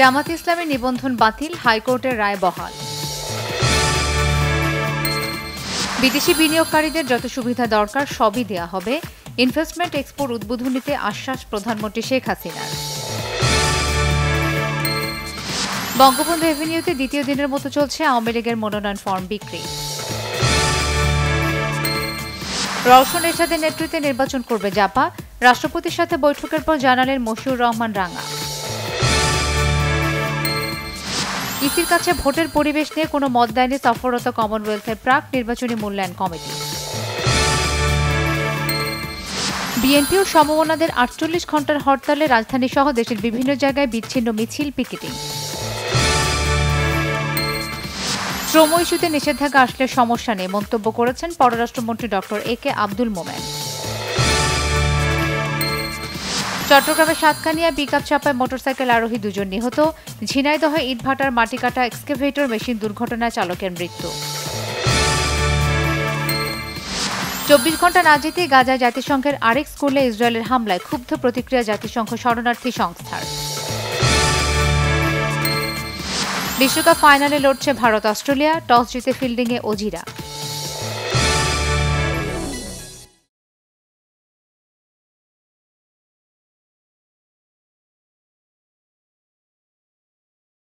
জামাত ইসলামের নিবন্ধন বাতিল, হাইকোর্টের রায় বহাল। বিদেশি বিনিয়োগকারীদের যত সুবিধা দরকার, সবই দেয়া হবে। ইনভেস্টমেন্ট এক্সপোর উদ্বোধনীতে আশ্বাস প্রধানমন্ত্রী শেখ হাসিনার। বঙ্গবন্ধু এভিনিউতে দ্বিতীয় দিনের মতো চলছে আওয়ামী লীগের মনোনয়ন ফর্ম বিক্রি। রওশন এরশাদের নেতৃত্বে নির্বাচন করবে জাপা। রাষ্ট্রপতির সাথে বৈঠকের পর জানালেন মশিউর রহমান রাঙা। ইসির কাছে ভোটের পরিবেশ নিয়ে কোনো মত দেয়নি সফররত কমনওয়েলথের প্রাক নির্বাচনী মূল্যায়ন কমিটি। বিএনপি ও সমমনাদের আটচল্লিশ ঘণ্টার হরতালে রাজধানী সহ দেশের বিভিন্ন জায়গায় বিচ্ছিন্ন মিছিল পিকেটিং। শ্রম ইস্যুতে নিষেধাজ্ঞা আসলে সমস্যা নেই মন্তব্য করেছেন পররাষ্ট্রমন্ত্রী ডক্টর এ কে আব্দুল মোমেন। চট্টগ্রামের সাতকানিয়া পিকআপ চাপায় মোটরসাইকেল আরোহী দুজন নিহত। ঝিনাইদহে ইটভাটার মাটি কাটা এক্সকেভেটর মেশিন দুর্ঘটনায় চালকের মৃত্যু। চব্বিশ ঘণ্টা না যেতেই গাজায় জাতিসংঘের আরেক স্কুলে ইসরায়েলের হামলায় ক্ষুব্ধ প্রতিক্রিয়া জাতিসংঘ শরণার্থী সংস্থার। বিশ্বকাপ ফাইনালে লড়ছে ভারত অস্ট্রেলিয়া টস জিতে ফিল্ডিংয়ে অজিরা